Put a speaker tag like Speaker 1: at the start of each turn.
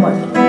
Speaker 1: much.